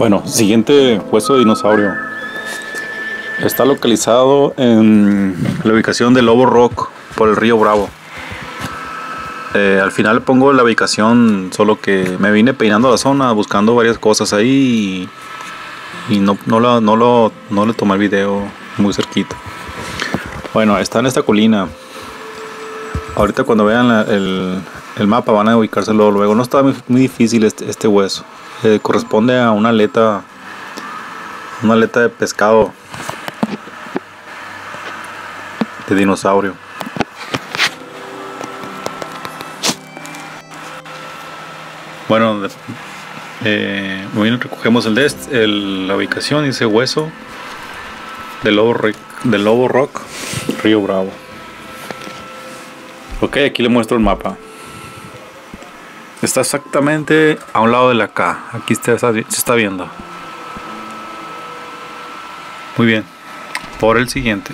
Bueno, siguiente hueso de dinosaurio. Está localizado en la ubicación de Lobo Rock por el río Bravo. Eh, al final pongo la ubicación, solo que me vine peinando la zona, buscando varias cosas ahí y, no, no, lo, no, lo, no le tomé el video muy cerquito. Bueno, está en esta colina. Ahorita cuando vean el, el, mapa van a ubicárselo luego. No está muy, difícil este, este hueso. Eh, corresponde a una aleta, una aleta de pescado de dinosaurio. Bueno, eh, muy bien, recogemos el de este, la ubicación, dice hueso del lobo, del lobo rock, río Bravo. Ok, aquí le muestro el mapa. Está exactamente a un lado de la K. Aquí se está viendo. Muy bien. Por el siguiente.